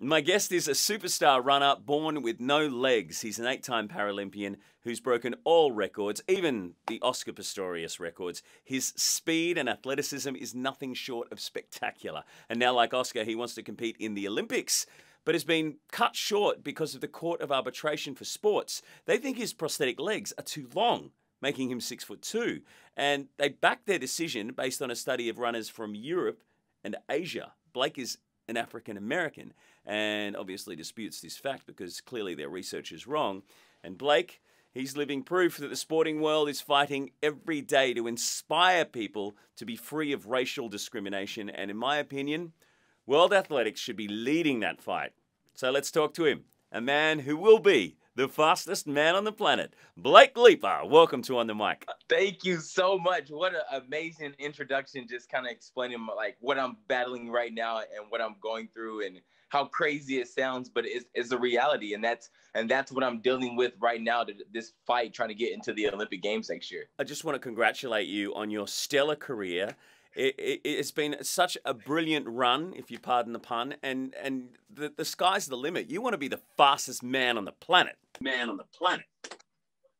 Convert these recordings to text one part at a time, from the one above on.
My guest is a superstar runner born with no legs. He's an eight time Paralympian who's broken all records, even the Oscar Pistorius records. His speed and athleticism is nothing short of spectacular. And now, like Oscar, he wants to compete in the Olympics but has been cut short because of the Court of Arbitration for Sports. They think his prosthetic legs are too long, making him six foot two. And they backed their decision based on a study of runners from Europe and Asia. Blake is an African American and obviously disputes this fact because clearly their research is wrong. And Blake, he's living proof that the sporting world is fighting every day to inspire people to be free of racial discrimination. And in my opinion, World Athletics should be leading that fight. So let's talk to him, a man who will be the fastest man on the planet, Blake Leeper. Welcome to On the Mic. Uh, thank you so much. What an amazing introduction, just kind of explaining like what I'm battling right now and what I'm going through and how crazy it sounds, but it's, it's a reality, and that's and that's what I'm dealing with right now. To this fight, trying to get into the Olympic Games next year. I just want to congratulate you on your stellar career it, it, has been such a brilliant run, if you pardon the pun, and and the, the sky's the limit. You want to be the fastest man on the planet. Man on the planet.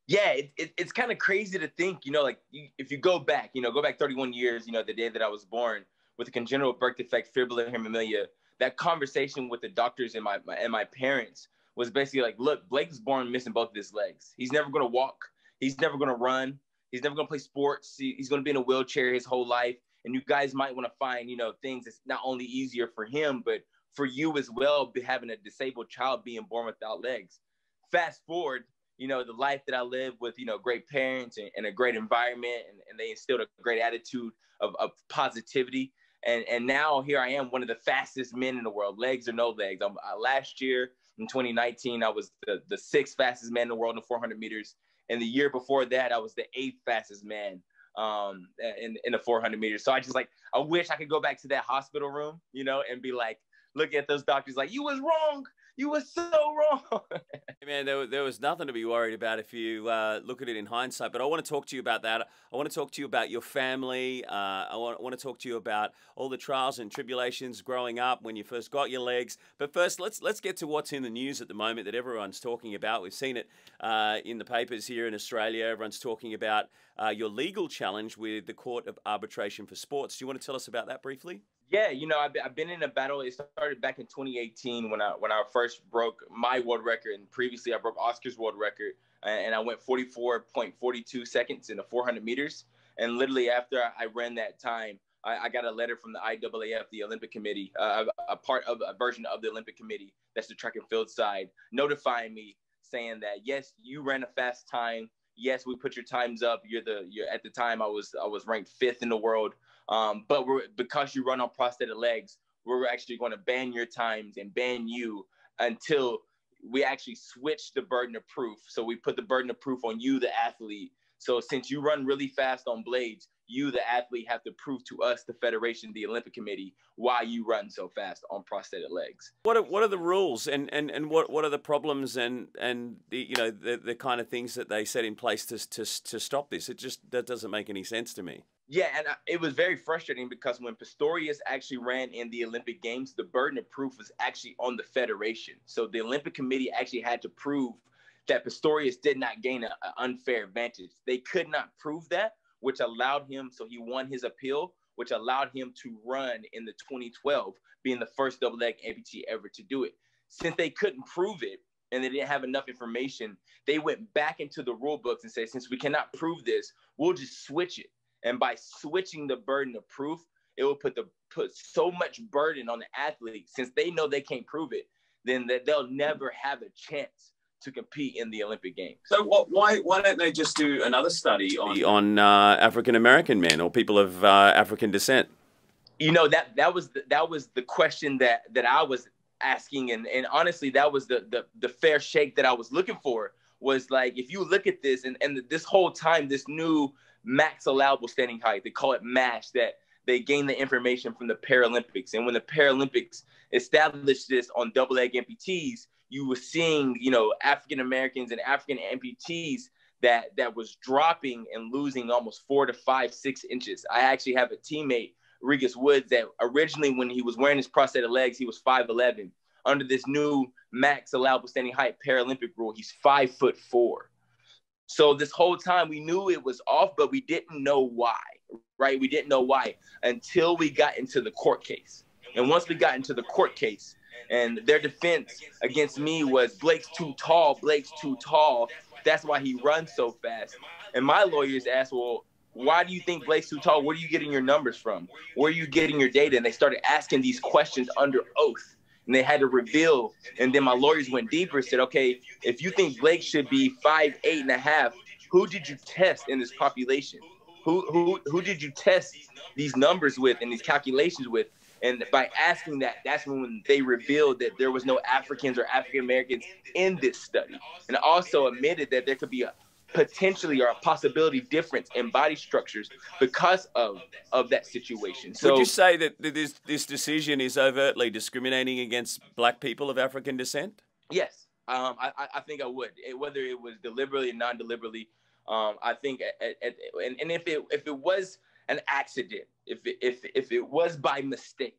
Yeah, it, it it's kind of crazy to think, you know, like you, if you go back, you know, go back 31 years, you know, the day that I was born with a congenital birth defect, fibular hemimelia, that conversation with the doctors and my, my and my parents was basically like, look, Blake's born missing both of his legs. He's never going to walk. He's never going to run. He's never going to play sports. He, he's going to be in a wheelchair his whole life and you guys might want to find you know things that's not only easier for him but for you as well having a disabled child being born without legs. Fast forward you know the life that i live with you know great parents and, and a great environment and, and, they instilled a great attitude of, of positivity. And and now here i am one of the fastest men in the world legs or no legs. I'm, uh, last year in 2019 i was the, the sixth fastest man in the world in 400 meters. And the year before that i was the eighth fastest man um, in in the 400 meters. So I just like I wish I could go back to that hospital room, you know, and be like, look at those doctors like you was wrong. You were so wrong. Man, there, there was nothing to be worried about if you uh, look at it in hindsight. But I want to talk to you about that. I want to talk to you about your family. Uh, I, want, I want to talk to you about all the trials and tribulations growing up when you first got your legs. But first, let's let's get to what's in the news at the moment that everyone's talking about. We've seen it uh, in the papers here in Australia. Everyone's talking about uh, your legal challenge with the Court of Arbitration for Sports. Do you want to tell us about that briefly? Yeah, you know, I've, I've been in a battle. It started back in 2018 when I when I first broke my world record, and previously I broke Oscar's world record, and I went 44.42 seconds in the 400 meters. And literally after I ran that time, I, I got a letter from the IAAF, the Olympic Committee, uh, a part of a version of the Olympic Committee, that's the track and field side, notifying me saying that yes, you ran a fast time. Yes, we put your times up. You're the you're at the time I was I was ranked fifth in the world. Um, but we're because you run on prosthetic legs, we're actually going to ban your times and ban you until we actually switch the burden of proof. So we put the burden of proof on you, the athlete. So since you run really fast on blades, you, the athlete, have to prove to us, the federation, the Olympic Committee, why you run so fast on prosthetic legs. What are, what are the rules and, and, and what, what are the problems and and the, you know the, the kind of things that they set in place to, to to stop this? It just that doesn't make any sense to me. Yeah, and uh, it was very frustrating because when Pistorius actually ran in the Olympic Games, the burden of proof was actually on the federation. So the Olympic Committee actually had to prove that Pistorius did not gain an unfair advantage. They could not prove that, which allowed him, so he won his appeal, which allowed him to run in the 2012, being the first double leg amputee ever to do it. Since they couldn't prove it and they didn't have enough information, they went back into the rule books and said, since we cannot prove this, we'll just switch it and by switching the burden of proof, it will put the put so much burden on the athlete since they know they can't prove it, then that they'll never have a chance to compete in the Olympic Games. So what, why why don't they just do another study on on uh, African American men or people of uh, African descent? You know that that was the, that was the question that that I was asking, and and honestly, that was the the the fair shake that I was looking for. Was like if you look at this and and this whole time, this new max allowable standing height. They call it MASH, that they gain the information from the Paralympics. And when the Paralympics established this on double leg amputees, you were seeing, you know, African Americans and African amputees that that was dropping and losing almost four to five, six inches. I actually have a teammate, Regas Woods, that originally when he was wearing his prosthetic legs, he was 5'11. under this new max allowable standing height Paralympic rule. He's five foot four. So this whole time we knew it was off, but we didn't know why, right? We didn't know why until we got into the court case. And once we got into the court case, and their defense against me was Blake's too tall, Blake's too tall. That's why he runs so fast. And my lawyers asked, well, why do you think Blake's too tall? Where are you getting your numbers from? Where are you getting your data? And they started asking these questions under oath. And they had to reveal. And then my lawyers went deeper, and said, okay, if you think Blake should be five, eight and a half, who did you test in this population? Who, who, who did you test these numbers with and these calculations with? And by asking that, that's when they revealed that there was no Africans or African Americans in this study, and also admitted that there could be a potentially or a possibility difference in body structures because of of that situation. So, would you say that this this decision is overtly discriminating against Black people of African descent? Yes, um, I, I think I would. It, whether it was deliberately or non-deliberately, um, I think, at, at, and, and if it if it was an accident, if it, if if it was by mistake,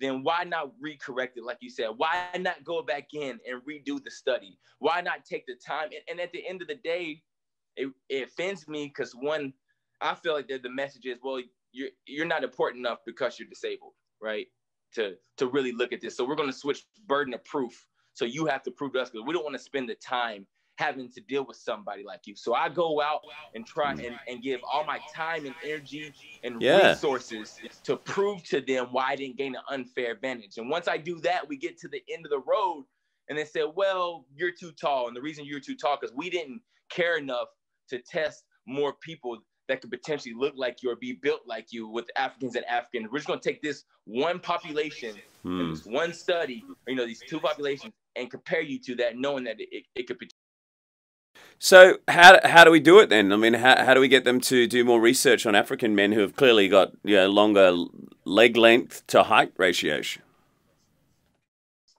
then why not recorrect it like you said? Why not go back in and redo the study? Why not take the time? And, and at the end of the day, it, it offends me because one, I feel like the message is, well, you're you're not important enough because you're disabled, right? To to really look at this. So we're going to switch burden of proof. So you have to prove to us because we don't want to spend the time having to deal with somebody like you. So I go out and try and, and give all my time and energy and yeah. resources to prove to them why I didn't gain an unfair advantage. And once I do that, we get to the end of the road and they say, well, you're too tall. And the reason you're too tall because we didn't care enough to test more people that could potentially look like you or be built like you with Africans and Africans. We're just going to take this one population hmm. this one study, you know, these two populations and compare you to that, knowing that it, it could be. so how how do we do it then? I mean, how how do we get them to do more research on African men who have clearly got you know longer leg length to height ratios?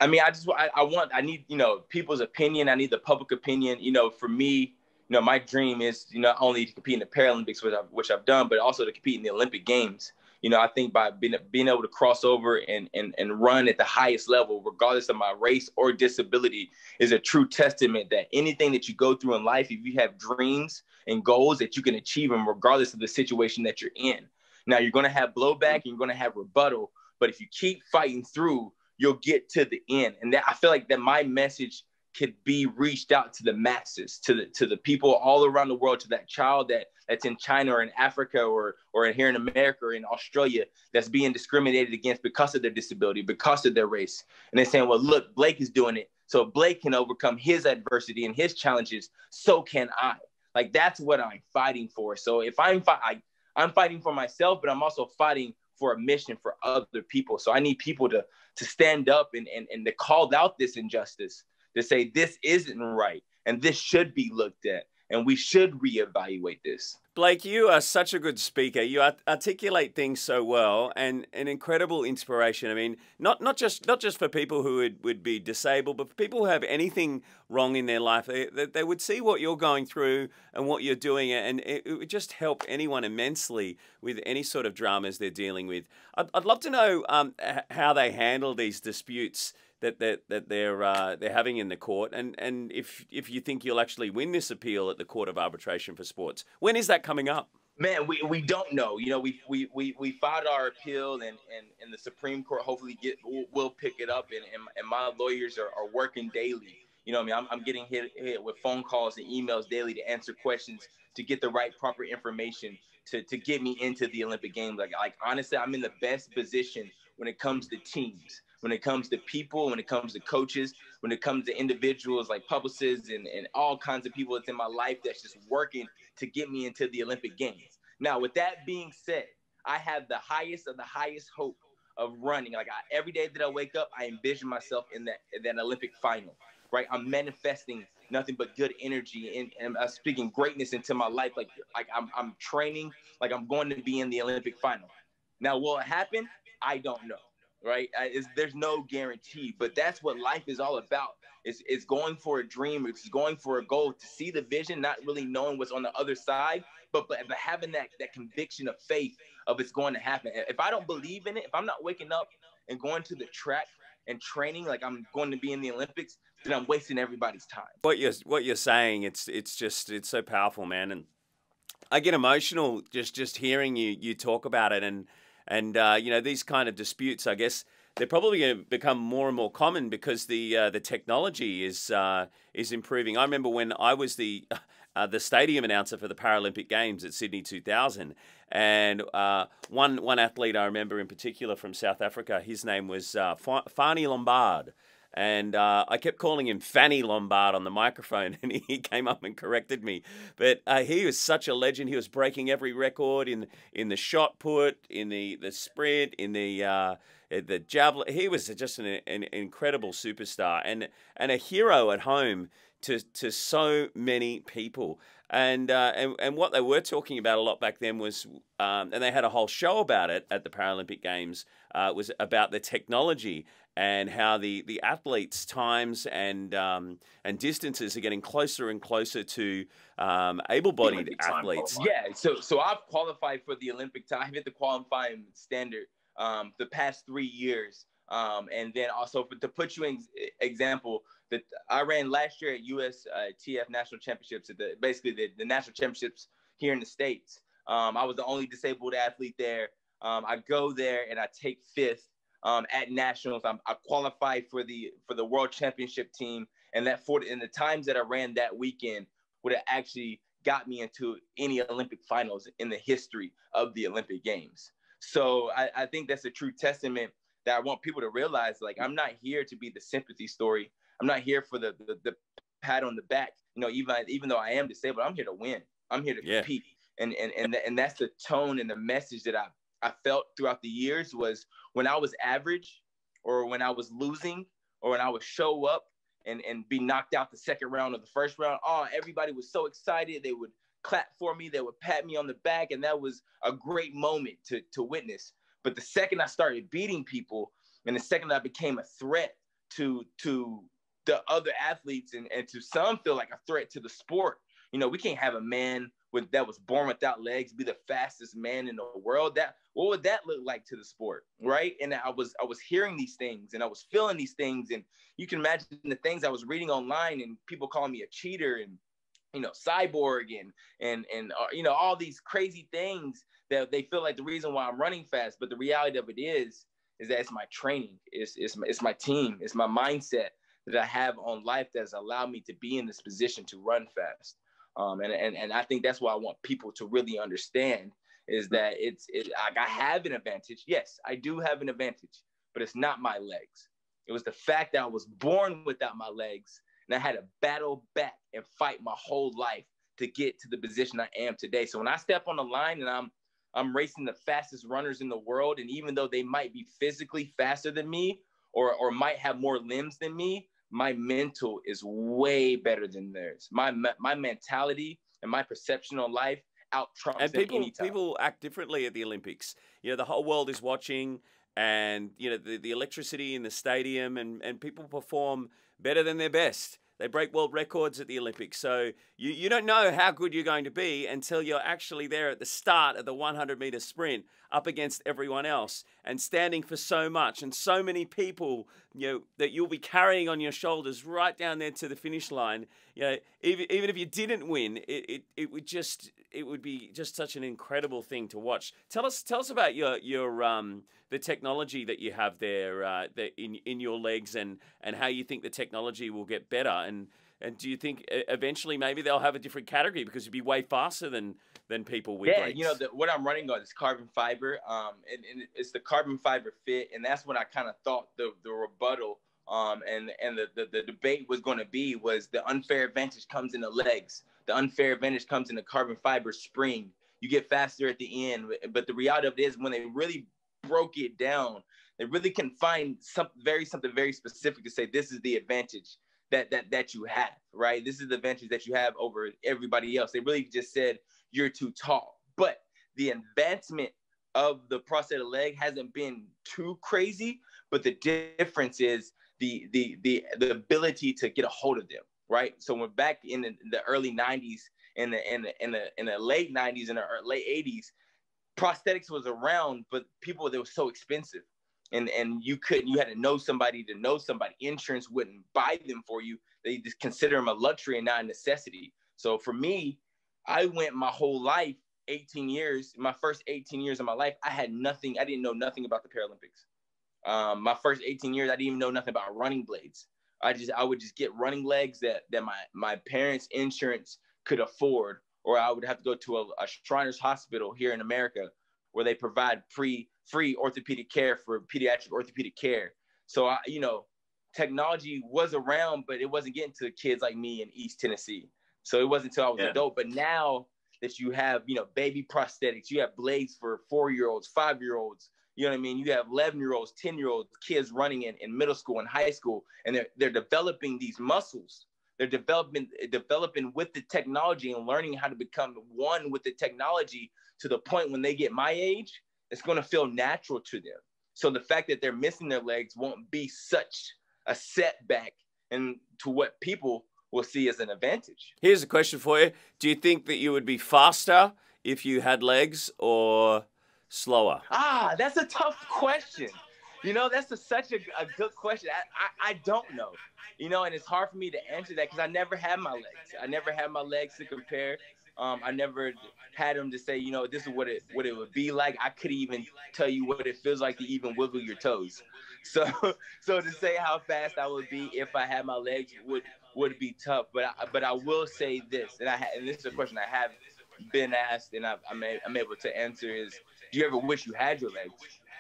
I mean, I just I, I want I need you know people's opinion. I need the public opinion. You know, for me, you know, my dream is you know, not only to compete in the Paralympics, which I've, which I've done, but also to compete in the Olympic Games you know, I think by being, being able to cross over and, and, and run at the highest level, regardless of my race or disability, is a true testament that anything that you go through in life, if you have dreams and goals that you can achieve them, regardless of the situation that you're in. Now, you're going to have blowback and you're going to have rebuttal, but if you keep fighting through, you'll get to the end. And that I feel like that my message could be reached out to the masses, to the to the people all around the world, to that child that that's in China or in Africa or or here in America or in Australia that's being discriminated against because of their disability, because of their race. And they're saying, well, look, Blake is doing it. So Blake can overcome his adversity and his challenges, so can I. Like that's what I'm fighting for. So if I'm fi- I, I'm fighting for myself, but I'm also fighting for a mission for other people. So I need people to to stand up and and, and to call out this injustice to say this isn't right and this should be looked at and we should reevaluate this. Blake, you are such a good speaker. You articulate things so well, and an incredible inspiration. I mean, not not just not just for people who would, would be disabled, but for people who have anything wrong in their life. They, they would see what you're going through and what you're doing, and it, it would just help anyone immensely with any sort of dramas they're dealing with. I'd, I'd love to know um, how they handle these disputes that that, that they're uh, they're having in the court, and and if if you think you'll actually win this appeal at the Court of Arbitration for Sports, when is that coming up? Man, we, we don't know. You know, we we we, we filed our appeal, and, and, and the Supreme Court hopefully get will, will pick it up, and, and, and my lawyers are, are working daily. You know, I mean, I'm, I'm getting hit, hit with phone calls and emails daily to answer questions to get the right proper information to, to get me into the Olympic Games. Like, like honestly, I'm in the best position when it comes to teams when it comes to people, when it comes to coaches, when it comes to individuals like publicists and, and all kinds of people that's in my life that's just working to get me into the Olympic Games. Now, with that being said, I have the highest of the highest hope of running. Like I, every day that I wake up, I envision myself in that in that Olympic final. Right, I'm manifesting nothing but good energy and, and speaking greatness into my life. Like like I'm I'm training like I'm going to be in the Olympic final. Now, will it happen? I don't know right? It's, there's no guarantee, but that's what life is all about. It's, it's going for a dream. It's going for a goal to see the vision, not really knowing what's on the other side, but, but, but having that, that conviction of faith of it's going to happen. If I don't believe in it, if I'm not waking up and going to the track and training like I'm going to be in the Olympics, then I'm wasting everybody's time. What you're what you're saying, it's it's just it's so powerful, man, and I get emotional just just hearing you you talk about it, and and uh, you know these kind of disputes. I guess they're probably going to become more and more common because the uh, the technology is uh, is improving. I remember when I was the uh, the stadium announcer for the Paralympic Games at Sydney 2000, and uh, one one athlete I remember in particular from South Africa. His name was uh, Fanie Lombaard. And uh, I kept calling him Fanny Lombard on the microphone, and he came up and corrected me. But uh, he was such a legend. He was breaking every record in in the shot put, in the, the sprint, in the uh, the javelin. He was just an, an incredible superstar and and a hero at home to to so many people. And, uh, and and what they were talking about a lot back then was, um, and they had a whole show about it at the Paralympic Games. Uh, was about the technology and how the, the athletes' times and um, and distances are getting closer and closer to um, able-bodied athletes. Yeah, so so I've qualified for the Olympic time. I've hit the qualifying standard um, the past three years. Um, and then also for, to put you in example, that I ran last year at US uh, TF National Championships, at the, basically the, the national championships here in the States. Um, I was the only disabled athlete there. Um, I go there and I take fifth um, at nationals. I'm, I qualified for the for the world championship team, and that for in the times that I ran that weekend would have actually got me into any Olympic finals in the history of the Olympic Games. So I, I think that's a true testament that I want people to realize. Like I'm not here to be the sympathy story. I'm not here for the the, the pat on the back. You know, even even though I am disabled, I'm here to win. I'm here to yeah. compete. And and and and that's the tone and the message that I I felt throughout the years was when I was average, or when I was losing, or when I would show up and and be knocked out the second round or the first round. Oh, everybody was so excited. They would clap for me, they would pat me on the back, and that was a great moment to to witness. But the second I started beating people, and the second I became a threat to to the other athletes, and, and to some feel like a threat to the sport. You know, we can't have a man with that was born without legs be the fastest man in the world. That what would that look like to the sport, right? And I was I was hearing these things and I was feeling these things, and you can imagine the things I was reading online and people calling me a cheater and you know, cyborg and and and uh, you know all these crazy things that they feel like the reason why I'm running fast. But the reality of it is, is that it's my training, it's it's my, it's my team, it's my mindset that I have on life that's allowed me to be in this position to run fast. Um, and, and and I think that's why I want people to really understand is that it's it, I have an advantage. Yes, I do have an advantage, but it's not my legs. It was the fact that I was born without my legs and I had to battle back and fight my whole life to get to the position I am today. So when I step on the line and I'm I'm racing the fastest runners in the world, and even though they might be physically faster than me or or might have more limbs than me, my mental is way better than theirs. My my mentality and my perception on life out trumps and people people act differently at the Olympics. You know, the whole world is watching, and you know the, the electricity in the stadium, and and people perform better than their best. They break world records at the Olympics. So you, you don't know how good you're going to be until you're actually there at the start of the 100 meter sprint up against everyone else and standing for so much and so many people you know that you'll be carrying on your shoulders right down there to the finish line you know even, even if you didn't win it, it, it would just it would be just such an incredible thing to watch. Tell us tell us about your your um the technology that you have there uh, in in your legs and and how you think the technology will get better. And and do you think eventually maybe they'll have a different category because you'd be way faster than than people with yeah, you know the, what I'm running on is carbon fiber, um, and, and it's the carbon fiber fit, and that's what I kind of thought the the rebuttal um, and and the, the, the debate was going to be was the unfair advantage comes in the legs, the unfair advantage comes in the carbon fiber spring. You get faster at the end, but the reality of it is when they really broke it down, they really can find some very something very specific to say this is the advantage that that that you have, right? This is the advantage that you have over everybody else. They really just said you're too tall. But the advancement of the prosthetic leg hasn't been too crazy, but the difference is the the the the ability to get a hold of them, right? So we're back in the, the early 90s in the in the in the in the late 90s and the late 80s, prosthetics was around, but people they were so expensive. and and you couldn't you had to know somebody to know somebody. Insurance wouldn't buy them for you. They just consider them a luxury and not a necessity. So for me i went my whole life 18 years my first 18 years of my life i had nothing i didn't know nothing about the paralympics. Um, my first 18 years i didn't even know nothing about running blades i just i would just get running legs that that my my parents insurance could afford or i would have to go to a, a shriners hospital here in america where they provide free free orthopedic care for pediatric orthopedic care. So I, you know, technology was around, but it wasn't getting to kids like me in East Tennessee. So it wasn't until I was yeah. adult. But now that you have, you know, baby prosthetics, you have blades for four year olds, five year olds. You know what I mean? You have 11 year olds, 10 year olds, kids running in, in middle school and high school, and they're, they're developing these muscles. They're developing, developing with the technology and learning how to become one with the technology to the point when they get my age, it's going to feel natural to them. So the fact that they're missing their legs won't be such a setback and to what people will see as an advantage. Here's a question for you. Do you think that you would be faster if you had legs or slower? Ah, that's a tough question. You know, that's a, such a, a, good question. I, I, I, don't know. You know, and it's hard for me to answer that because I never had my legs. I never had my legs to compare. Um, I never had them to say, you know, this is what it what it would be like. I couldn't even tell you what it feels like to even wiggle your toes. So, so to say how fast I would be if I had my legs would would be tough. But I, but I will say this, and I and this is a question I have been asked, and I, I'm I'm able to answer is, do you ever wish you had your legs?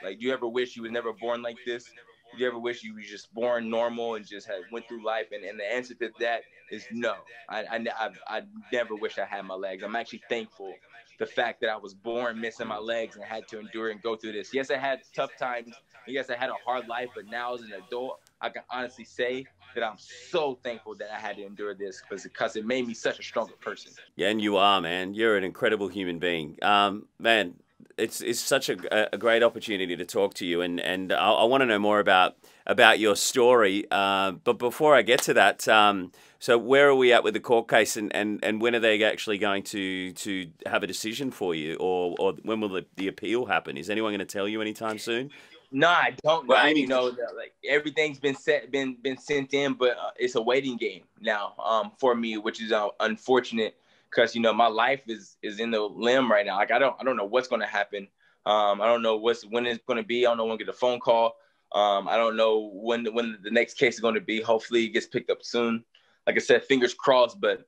Like, do you ever wish you was never born like this? Do you ever wish you were just born normal and just had went through life? And, and the answer to that is no. I, I, I, I never wish I had my legs. I'm actually thankful the fact that I was born missing my legs and had to endure and go through this. Yes, I had tough times. Yes, I had a hard life, but now as an adult, I can honestly say that I'm so thankful that I had to endure this because because it made me such a stronger person. Yeah, and you are, man. You're an incredible human being. Um, man, it's it's such a, a great opportunity to talk to you, and and I, I want to know more about about your story. Uh, but before I get to that, um, so where are we at with the court case, and, and, and when are they actually going to to have a decision for you, or or when will the, the appeal happen? Is anyone going to tell you anytime soon? No, I don't. Well, I mean, you know, like everything's been set, been been sent in, but uh, it's a waiting game now um, for me, which is uh, unfortunate because you know my life is is in the limb right now. Like I don't I don't know what's going to happen. Um, I don't know what's when it's going to be. I don't know when I get a phone call. Um, I don't know when when the next case is going to be. Hopefully, it gets picked up soon. Like I said, fingers crossed. But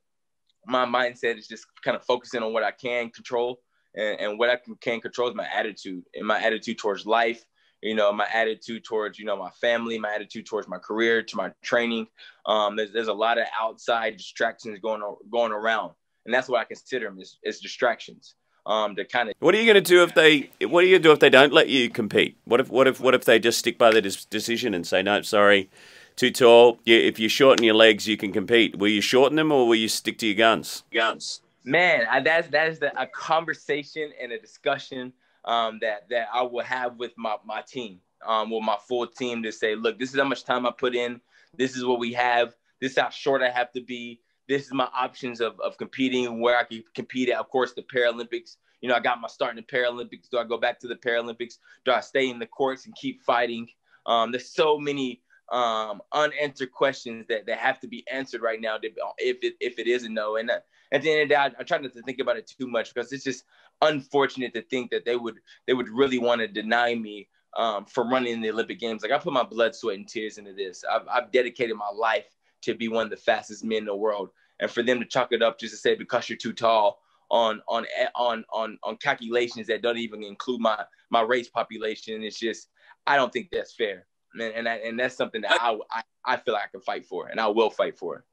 my mindset is just kind of focusing on what I can control, and, and what I can, can control is my attitude and my attitude towards life. You know, my attitude towards you know my family, my attitude towards my career, to my training. Um, there's there's a lot of outside distractions going on, going around and that's what I consider them is, is distractions. Um, to kind of. What are you going to do if they? What are you going to do if they don't let you compete? What if? What if? What if they just stick by the decision and say no? Sorry, too tall. You, if you shorten your legs, you can compete. Will you shorten them or will you stick to your guns? Guns. Man, I, that's that is the, a conversation and a discussion um, that that I will have with my my team, um, with my full team to say, look, this is how much time I put in. This is what we have. This is how short I have to be this is my options of, of competing where I can compete at. Of course, the Paralympics. You know, I got my start in the Paralympics. Do I go back to the Paralympics? Do I stay in the courts and keep fighting? Um, there's so many um, unanswered questions that, that have to be answered right now if it, if it is a no. And uh, at the end of the day, I, I try not to think about it too much because it's just unfortunate to think that they would they would really want to deny me um, from running in the Olympic Games. Like I put my blood, sweat, and tears into this. I've, I've dedicated my life to be one of the fastest men in the world and for them to chalk it up just to say because you're too tall on on on on on calculations that don't even include my my race population it's just i don't think that's fair. And and, I, and that's something that I, I i feel like i can fight for and i will fight for. It.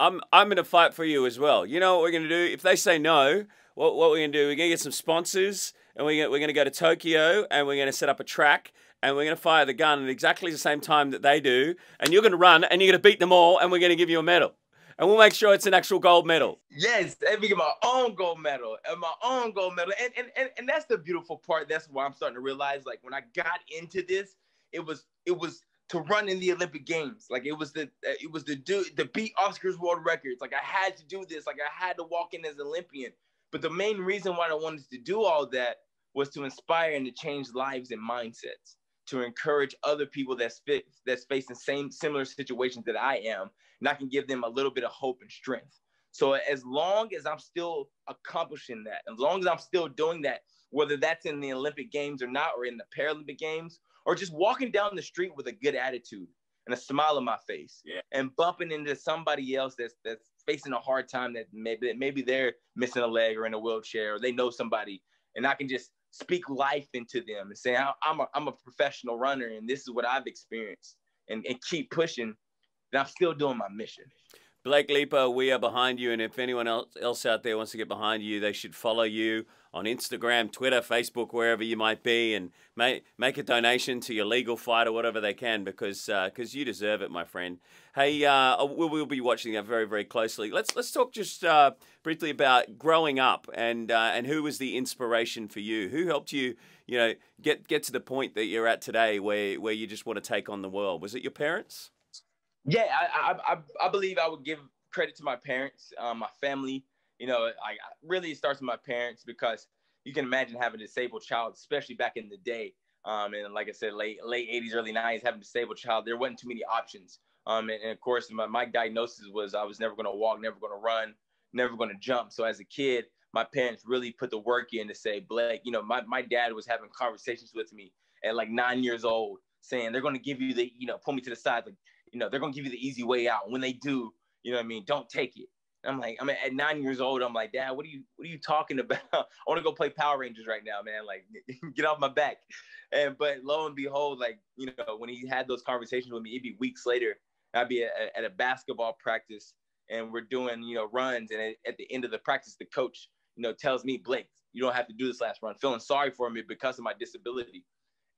i'm i'm going to fight for you as well. You know what we're going to do? If they say no what, what we're going to do? We're going to get some sponsors and we're we're going to go to tokyo and we're going to set up a track and we're going to fire the gun at exactly the same time that they do and you're going to run and you're going to beat them all and we're going to give you a medal and we'll make sure it's an actual gold medal. Yes, and we get my own gold medal and my own gold medal. And, and and and that's the beautiful part. That's why I'm starting to realize, like when I got into this, it was it was to run in the Olympic Games. Like it was the uh, it was the do the beat Oscar's world records. Like I had to do this. Like I had to walk in as an Olympian. But the main reason why I wanted to do all that was to inspire and to change lives and mindsets. To encourage other people that's fit, that's facing same similar situations that I am, and I can give them a little bit of hope and strength. So as long as I'm still accomplishing that, as long as I'm still doing that, whether that's in the Olympic Games or not, or in the Paralympic Games, or just walking down the street with a good attitude and a smile on my face, yeah. and bumping into somebody else that's that's facing a hard time that maybe maybe they're missing a leg or in a wheelchair, or they know somebody, and I can just speak life into them and say I'm a, I'm a professional runner and this is what I've experienced, and, and keep pushing. And I'm still doing my mission. Blake Leeper, we are behind you. And if anyone else else out there wants to get behind you, they should follow you on Instagram, Twitter, Facebook, wherever you might be, and make, make a donation to your legal fight or whatever they can because uh, you deserve it, my friend. Hey, uh, we'll, we'll be watching that very, very closely. Let's let's talk just uh, briefly about growing up and uh, and who was the inspiration for you? Who helped you, you know, get get to the point that you're at today, where where you just want to take on the world? Was it your parents? Yeah, I, I, I believe I would give credit to my parents, um, my family. You know, I really it starts with my parents because you can imagine having a disabled child, especially back in the day. Um, and like I said, late late 80s, early 90s, having a disabled child, there wasn't too many options. Um, and, and of course, my, my diagnosis was I was never going to walk, never going to run, never going to jump. So as a kid, my parents really put the work in to say, Blake, you know, my, my dad was having conversations with me at like nine years old, saying they're going to give you the, you know, pull me to the side, like you know, they're gonna give you the easy way out. When they do, you know what I mean, don't take it. I'm like, I'm at nine years old. I'm like, Dad, what are you, what are you talking about? I want to go play Power Rangers right now, man. Like, get off my back. And but lo and behold, like, you know, when he had those conversations with me, it'd be weeks later. I'd be at a basketball practice, and we're doing, you know, runs. And at the end of the practice, the coach, you know, tells me, Blake, you don't have to do this last run. Feeling sorry for me because of my disability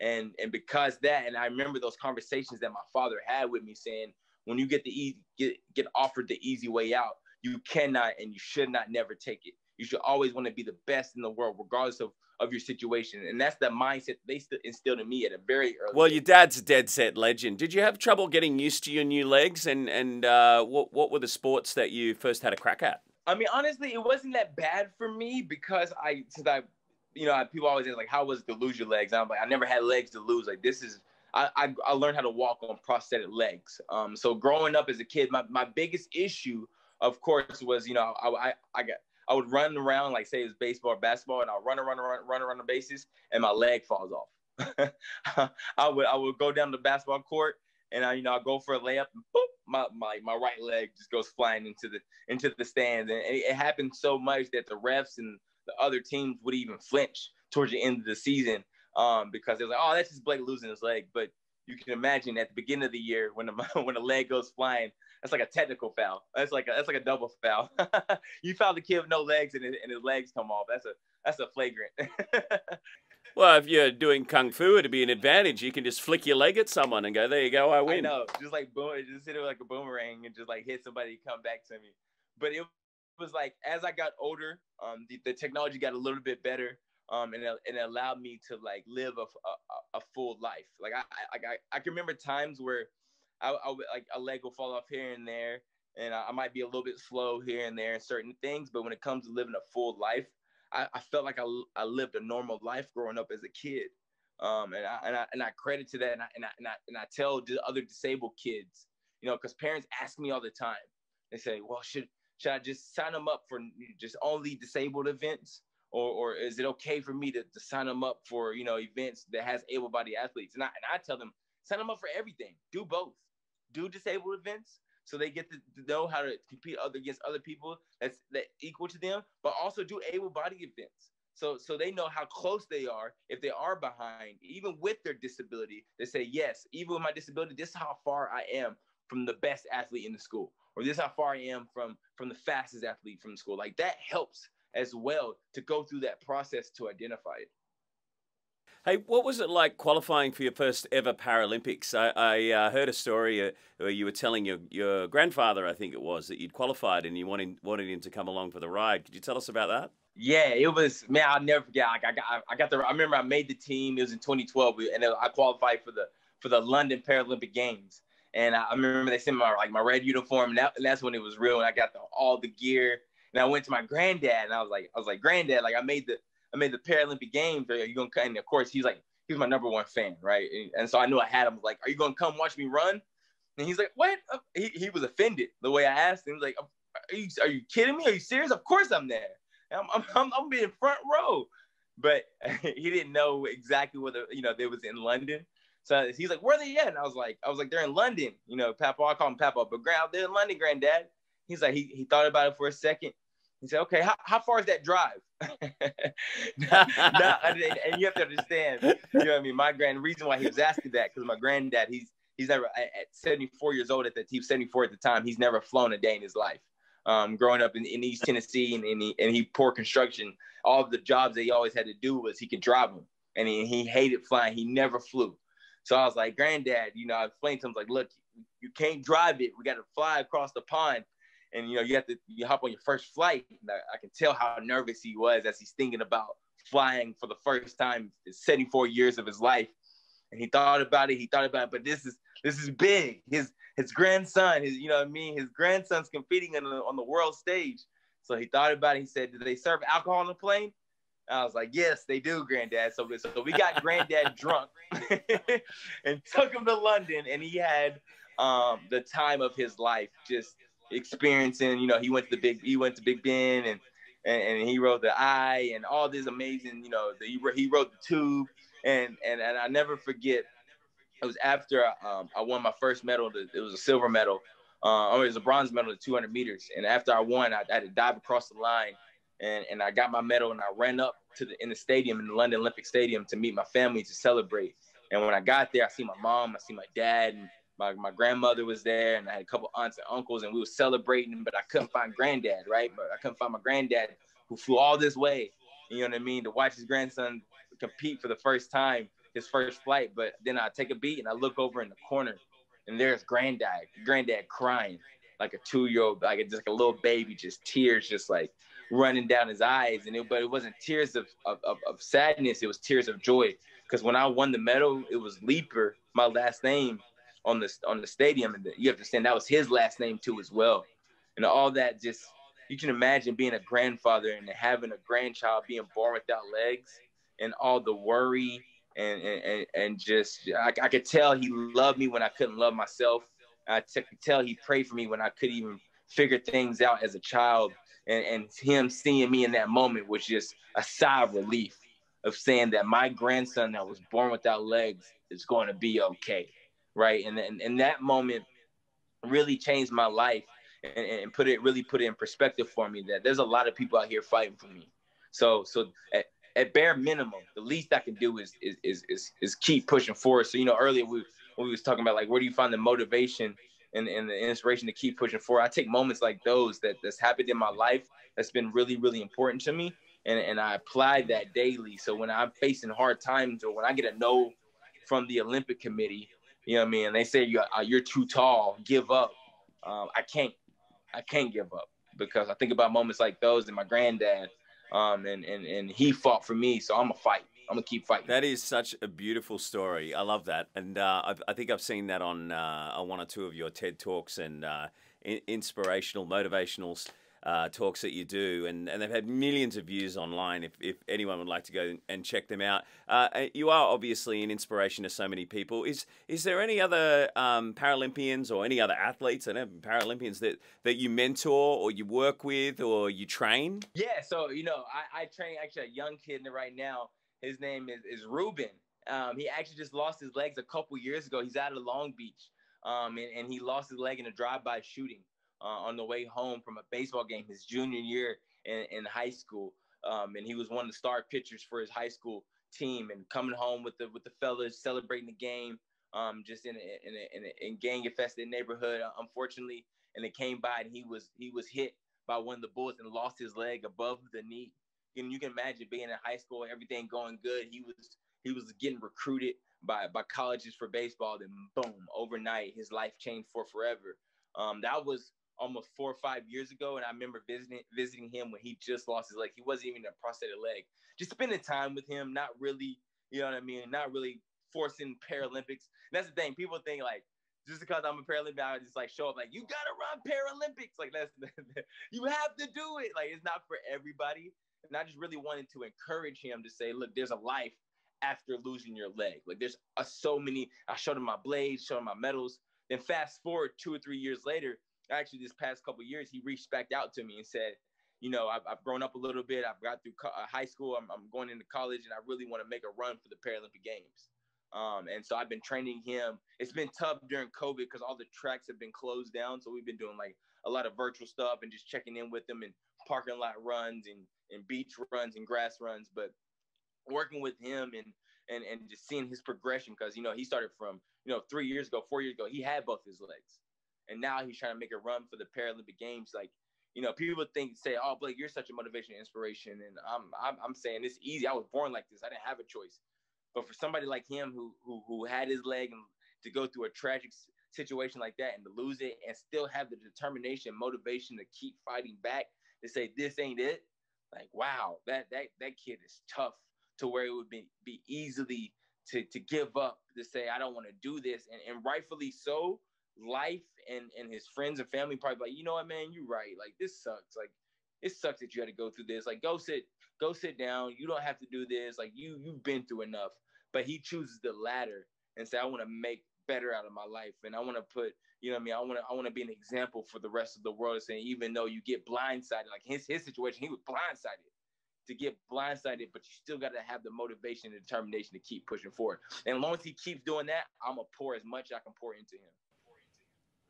and and because that and i remember those conversations that my father had with me saying when you get the easy get get offered the easy way out you cannot and you should not never take it. You should always want to be the best in the world regardless of of your situation. And that's the mindset they instilled in me at a very early well your dad's a dead set legend. Did you have trouble getting used to your new legs? And and uh, what what were the sports that you first had a crack at? I mean, honestly, it wasn't that bad for me because I, since I you know, people always ask like, how was it to lose your legs? I'm like, I never had legs to lose. Like this is, I, I, I learned how to walk on prosthetic legs. Um, so growing up as a kid, my, my biggest issue, of course, was you know, I, I, I got, I would run around like say it was baseball or basketball, and I'll run around, run, around run around the bases, and my leg falls off. I would, I would go down the basketball court, and I, you know, I go for a layup, and boop, my, my my right leg just goes flying into the into the stands, and it, it happened so much that the refs and the other teams would even flinch towards the end of the season um, because they're like, oh, that's just Blake losing his leg. But you can imagine at the beginning of the year when the when a leg goes flying, that's like a technical foul. That's like a, that's like a double foul. you foul the kid with no legs and, and his legs come off. That's a that's a flagrant. well, if you're doing kung fu, it'd be an advantage. You can just flick your leg at someone and go, "There you go, I win." I know, just like boom, just hit it like a boomerang and just like hit somebody, come back to me. But it was like as I got older, um, the, the technology got a little bit better, um, and it, and it allowed me to like live a, a, a full life. Like I, I, I, I can remember times where I, I like a leg will fall off here and there, and I, I might be a little bit slow here and there in certain things. But when it comes to living a full life, I, I felt like I, I lived a normal life growing up as a kid. Um, and I, and I, and I credit to that. And I, and I, and I, and I tell other disabled kids, you know, cause parents ask me all the time, they say, well, should, should I just sign them up for just only disabled events? Or, or is it okay for me to, to sign them up for, you know, events that has able-bodied athletes? And I, and I tell them, sign them up for everything. Do both. Do disabled events so they get to, to know how to compete other against other people that's that equal to them, but also do able-bodied events. So, so they know how close they are if they are behind, even with their disability. They say, yes, even with my disability, this is how far I am from the best athlete in the school or this is how far I am from from the fastest athlete from the school. Like that helps as well to go through that process to identify it. Hey, what was it like qualifying for your first ever Paralympics? I, I uh, heard a story uh, where you were telling your, your grandfather, I think it was, that you'd qualified and you wanted, wanted him to come along for the ride. Could you tell us about that? Yeah, it was man. I'll never forget. Like I got, I got the. I remember I made the team. It was in 2012, and I qualified for the for the London Paralympic Games. And I, remember they sent me my like my red uniform, and, that, and that's when it was real. And I got the, all the gear. And I went to my granddad, and I was like, I was like, granddad, like I made the I made the Paralympic Games. Are you gonna? And of course, he's like, he was my number one fan, right? And, and so I knew I had him. Like, are you gonna come watch me run? And he's like, what? Uh, he, he was offended the way I asked him. He was like, are you, are you kidding me? Are you serious? Of course I'm there. I'm, I'm, I'm, I'm being front row. But he didn't know exactly whether, you know, they was in London. So he's like, where are they at? And I was like, I was like, they're in London. You know, Papa, I call him Papa, but grand, they're in London, granddad. He's like, he, he thought about it for a second. He said, okay, how, how far is that drive? and you have to understand, you know what I mean? My grand reason why he was asking that, because my granddad, he's he's never at 74 years old at the he was 74 at the time, he's never flown a day in his life. Um, growing up in, in East Tennessee and, and, he, and he poor construction, all the jobs that he always had to do was he could drive them. And he, he hated flying. He never flew. So I was like, granddad, you know, I explained to him, like, look, you can't drive it. We got to fly across the pond. And, you know, you have to, you hop on your first flight. I, I can tell how nervous he was as he's thinking about flying for the first time in 74 years of his life. And he thought about it. He thought about it, but this is, this is big. His, his grandson, his, you know what I mean? His grandson's competing on the, on the world stage. So he thought about it. He said, do they serve alcohol on the plane? I was like, yes, they do, granddad. So, so we got granddad drunk and took him to London and he had um, the time of his life just experiencing, you know, he went to the big, he went to Big Ben and, and, and he rode the eye and all this amazing, you know, the, he rode the tube and, and, and I never forget, it was after um, I won my first medal. It was a silver medal. Uh, it was a bronze medal at 200 meters. And after I won, I, I had to dive across the line and, and I got my medal and I ran up to the in the stadium in the London Olympic Stadium to meet my family to celebrate. And when I got there, I see my mom, I see my dad, and my, my grandmother was there, and I had a couple aunts and uncles, and we were celebrating, but I couldn't find granddad, right? But I couldn't find my granddad who flew all this way, you know what I mean, to watch his grandson compete for the first time, his first flight. But then I take a beat and I look over in the corner, and there's granddad, granddad crying like a two-year-old, like a, just like a little baby, just tears, just like running down his eyes. And it, but it wasn't tears of, of, of sadness. It was tears of joy. Because when I won the medal, it was Leeper, my last name on the, on the stadium. And you have to understand that was his last name too, as well. And all that just, you can imagine being a grandfather and having a grandchild being born without legs and all the worry and, and, and just, I, I could tell he loved me when I couldn't love myself. I could tell he prayed for me when I couldn't even figure things out as a child and, and him seeing me in that moment was just a sigh of relief of saying that my grandson that was born without legs is going to be okay right? And, and, and that moment really changed my life and, and put it really put it in perspective for me that there's a lot of people out here fighting for me. So so at, at bare minimum the least i can do is is is is, is keep pushing forward. So you know earlier we when we was talking about like where do you find the motivation and, and the inspiration to keep pushing forward. I take moments like those that that's happened in my life that's been really, really important to me. And, and I apply that daily. So when I'm facing hard times or when I get a no from the Olympic committee, you know what I mean? And they say you're, uh, you're too tall, give up. Um, I can't, I can't give up because I think about moments like those and my granddad, um, and, and, and he fought for me. So I'm a fight. I'm gonna keep fighting. That is such a beautiful story. I love that, and uh, i think I've seen that on uh, one or two of your TED talks and uh, inspirational, motivational uh, talks that you do, and, and they've had millions of views online. If, if anyone would like to go and check them out, uh, you are obviously an inspiration to so many people. Is is there any other um, Paralympians or any other athletes and Paralympians that that you mentor or you work with or you train? Yeah, so you know, I, I train actually a young kid right now his name is, is Ruben. Um, he actually just lost his legs a couple years ago. He's out of Long Beach, um, and, and, he lost his leg in a drive-by shooting uh, on the way home from a baseball game his junior year in, in high school. Um, and he was one of the star pitchers for his high school team. And coming home with the with the fellas celebrating the game, um, just in a, in a, in, a, in gang infested neighborhood, unfortunately. And it came by, and he was he was hit by one of the bullets and lost his leg above the knee and you can imagine being in high school, everything going good. He was he was getting recruited by by colleges for baseball. Then boom, overnight, his life changed for forever. Um, that was almost four or five years ago, and I remember visiting visiting him when he just lost his leg. He wasn't even a prosthetic leg. Just spending time with him, not really, you know what I mean, not really forcing Paralympics. And that's the thing. People think like just because I'm a Paralympic, I just like show up like you gotta run Paralympics. Like that's you have to do it. Like it's not for everybody. And I just really wanted to encourage him to say, look, there's a life after losing your leg. Like there's uh, so many. I showed him my blades, showed him my medals. Then fast forward two or three years later, actually this past couple years, he reached back out to me and said, you know, I've, I've grown up a little bit. I've got through co- uh, high school. I'm, I'm going into college, and I really want to make a run for the Paralympic Games. Um, and so I've been training him. It's been tough during COVID because all the tracks have been closed down. So we've been doing like a lot of virtual stuff and just checking in with them and parking lot runs and, and beach runs and grass runs. But working with him and and and just seeing his progression because you know he started from you know three years ago, four years ago, he had both his legs, and now he's trying to make a run for the Paralympic Games. Like you know, people think say, "Oh, Blake, you're such a motivation, inspiration," and I'm I'm I'm saying it's easy. I was born like this. I didn't have a choice. But for somebody like him who who who had his leg and to go through a tragic situation like that and to lose it and still have the determination, motivation to keep fighting back to say this ain't it, like wow, that that that kid is tough to where it would be be easily to to give up to say I don't want to do this. And, and rightfully so life and and his friends and family probably like you know what man? You right. Like this sucks. Like it sucks that you had to go through this. Like go sit go sit down. You don't have to do this. Like you you've been through enough. But he chooses the latter and say I want to make better out of my life and I want to put you know what I mean I want to I want to be an example for the rest of the world saying even though you get blindsided like his his situation he was blindsided to get blindsided, but you still got to have the motivation and determination to keep pushing forward. And as long as he keeps doing that, I'm gonna pour as much I can pour into him.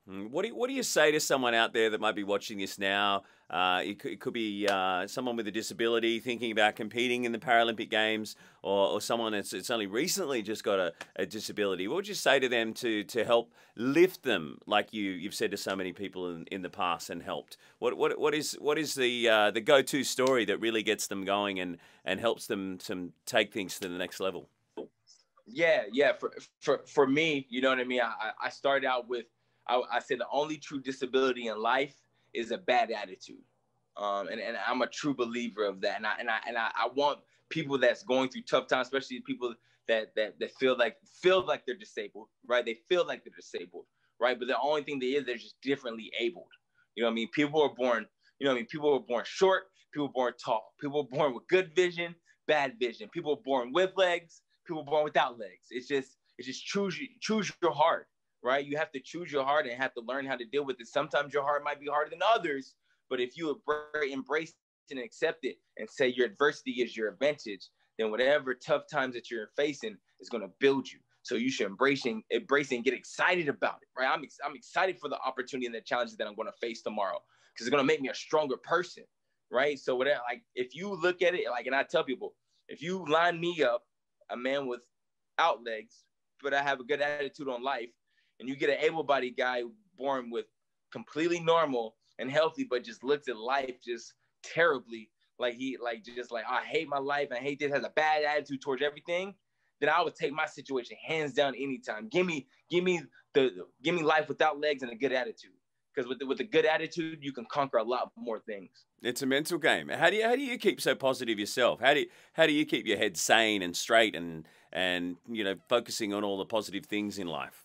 Hmm, what do you, what do you say to someone out there that might be watching this now? Uh, it, could, it, could, be uh, someone with a disability thinking about competing in the Paralympic Games, or, or someone that's, that's only recently just got a, a, disability. What would you say to them to, to help lift them, like you you've said to so many people in, in the past and helped? What what what is what is the uh, the go to story that really gets them going and, and helps them to take things to the next level? Yeah, yeah. For for for me, you know what I mean. I I started out with I, I say the only true disability in life is a bad attitude. Um, and, and I'm a true believer of that. And I, and I, and I, I want people that's going through tough times, especially people that, that, that feel like, feel like they're disabled, right? They feel like they're disabled, right? But the only thing they is, they're just differently abled. You know what I mean? People are born, you know what I mean? People are born short, people are born tall, people are born with good vision, bad vision. People are born with legs, people are born without legs. It's just, it's just choose, choose your heart right? You have to choose your heart and have to learn how to deal with it. Sometimes your heart might be harder than others, but if you embrace and accept it and say your adversity is your advantage, then whatever tough times that you're facing is going to build you. So you should embrace and embrace and get excited about it, right? I'm ex- I'm excited for the opportunity and the challenges that I'm going to face tomorrow because it's going to make me a stronger person, right? So whatever, like if you look at it, like, and I tell people, if you line me up, a man without legs, but I have a good attitude on life, and you get an able-bodied guy born with completely normal and healthy, but just looks at life just terribly, like he like just like I hate my life, I hate this, has a bad attitude towards everything, then I would take my situation hands down anytime. Give me, give me the, give me life without legs and a good attitude. Because with the, with a good attitude, you can conquer a lot more things. It's a mental game. How do you how do you keep so positive yourself? How do you, how do you keep your head sane and straight and and you know focusing on all the positive things in life?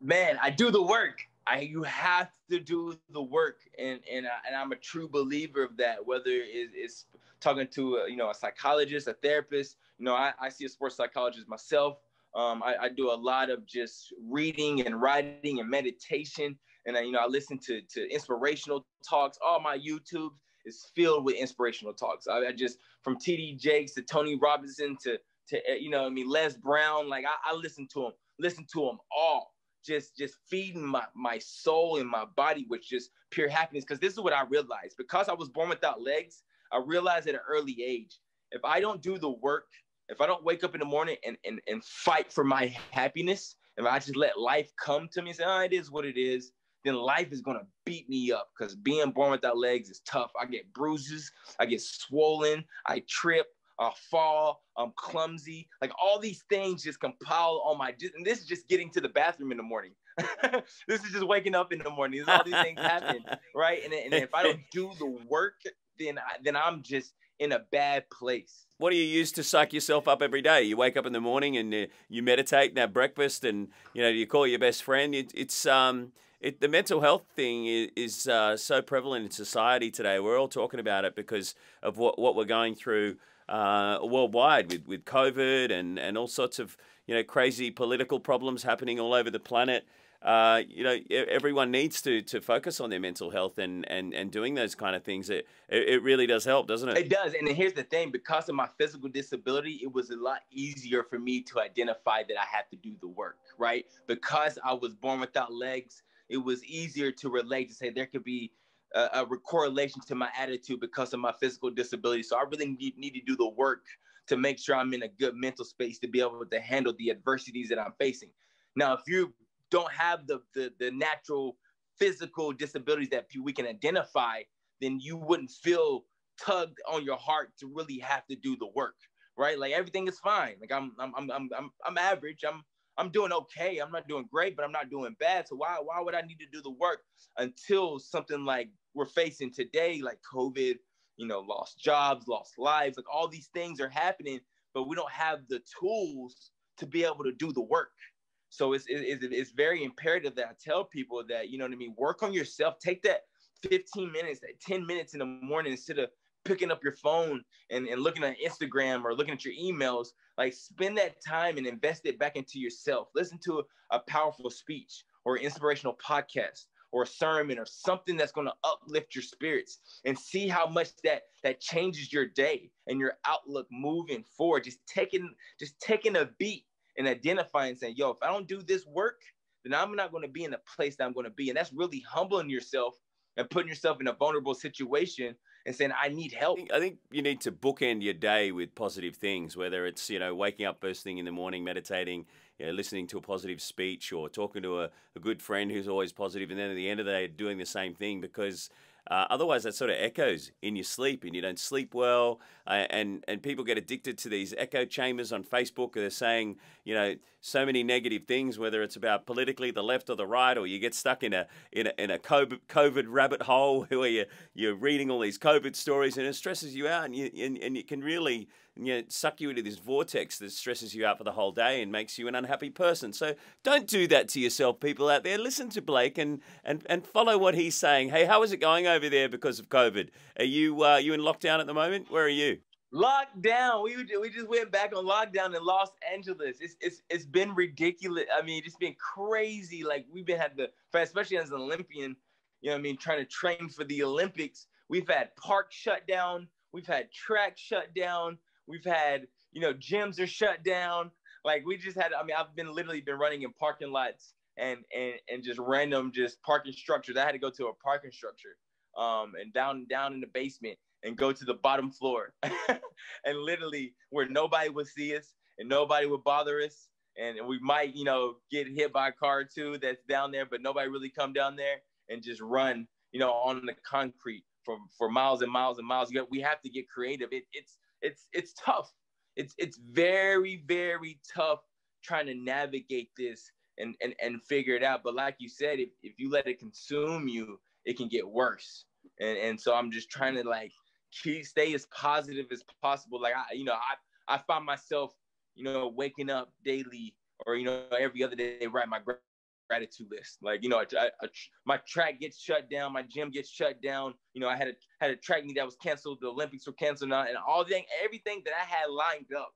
Man, I do the work. I you have to do the work, and and I, and I'm a true believer of that. Whether it's, it's talking to a, you know a psychologist, a therapist, you know I, I see a sports psychologist myself. Um, I, I, do a lot of just reading and writing and meditation, and I, you know I listen to to inspirational talks. All my YouTube is filled with inspirational talks. I, I just from TD Jakes to Tony Robinson to to you know I mean Les Brown. Like I, I listen to them, listen to them all. Just just feeding my my soul and my body with just pure happiness. Because this is what i realized. Because i was born without legs i realized at an early age if i don't do the work if i don't wake up in the morning and and, and fight for my happiness if i just let life come to me and say oh it is what it is then life is gonna beat me up. Because being born without legs is tough. I get bruises i get swollen i trip I fall, I'm clumsy. Like all these things just compile on my. And this is just getting to the bathroom in the morning. this is just waking up in the morning. all these things happen, right? And, and if I don't do the work, then I, then I'm just in a bad place. What do you use to psych yourself up every day? You wake up in the morning and you, you meditate and have breakfast, and you know you call your best friend. It, it's um. It, the mental health thing is, is uh, so prevalent in society today. We're all talking about it because of what, what we're going through uh, worldwide with, with COVID and, and all sorts of you know crazy political problems happening all over the planet. Uh, you know, everyone needs to to focus on their mental health and and and doing those kind of things. It it really does help, doesn't it? It does. And here's the thing: because of my physical disability, it was a lot easier for me to identify that I had to do the work. Right? Because I was born without legs, it was easier to relate to say there could be a, a correlation to my attitude because of my physical disability. So I really need, need to do the work to make sure I'm in a good mental space to be able to handle the adversities that I'm facing. Now, if you don't have the the, the natural physical disabilities that we can identify, then you wouldn't feel tugged on your heart to really have to do the work, right? Like everything is fine. Like I'm I'm I'm I'm I'm average. I'm I'm doing okay. I'm not doing great, but I'm not doing bad. So why why would I need to do the work until something like we're facing today, like COVID, you know, lost jobs, lost lives, like all these things are happening, but we don't have the tools to be able to do the work. So it's, it's, it's very imperative that I tell people that, you know what I mean, work on yourself. Take that 15 minutes, that 10 minutes in the morning instead of picking up your phone and, and looking at Instagram or looking at your emails. Like spend that time and invest it back into yourself. Listen to a, a powerful speech or inspirational podcast or a sermon or something that's going to uplift your spirits and see how much that that changes your day and your outlook moving forward just taking just taking a beat and identifying saying yo if i don't do this work then i'm not going to be in the place that i'm going to be and that's really humbling yourself and putting yourself in a vulnerable situation and saying i need help. i think you need to bookend your day with positive things whether it's you know waking up first thing in the morning meditating you know, listening to a positive speech or talking to a, a good friend who's always positive, and then at the end of the day, doing the same thing because uh, otherwise, that sort of echoes in your sleep, and you don't sleep well. Uh, and and people get addicted to these echo chambers on Facebook. They're saying, you know, so many negative things, whether it's about politically the left or the right, or you get stuck in a in a, in a COVID, rabbit hole where you you're reading all these COVID stories, and it stresses you out, and you and, and it can really you know, suck you into this vortex that stresses you out for the whole day and makes you an unhappy person. So don't do that to yourself, people out there. Listen to Blake and and and follow what he's saying. Hey, how is it going over there because of COVID? Are you uh, you in lockdown at the moment? Where are you? Lockdown. We we just went back on lockdown in Los Angeles. It's it's it's been ridiculous. I mean, it's been crazy. Like we've been had the especially as an Olympian, you know, what I mean, trying to train for the Olympics. We've had park shut down. We've had track shut down. We've had, you know, gyms are shut down. Like we just had, I mean, I've been literally been running in parking lots and and and just random just parking structures. I had to go to a parking structure um and down down in the basement and go to the bottom floor and literally where nobody would see us and nobody would bother us and we might you know get hit by a car too that's down there but nobody really come down there and just run you know on the concrete for for miles and miles and miles we have to get creative it, it's it's it's tough. It's it's very very tough trying to navigate this and and and figure it out. But like you said, if if you let it consume you, it can get worse. And and so I'm just trying to like keep stay as positive as possible. Like I you know I I find myself you know waking up daily or you know every other day write my gratitude list. Like, you know, my track gets shut down, my gym gets shut down. You know, I had a had a track meet that was canceled, the Olympics were canceled now, and all the everything that I had lined up.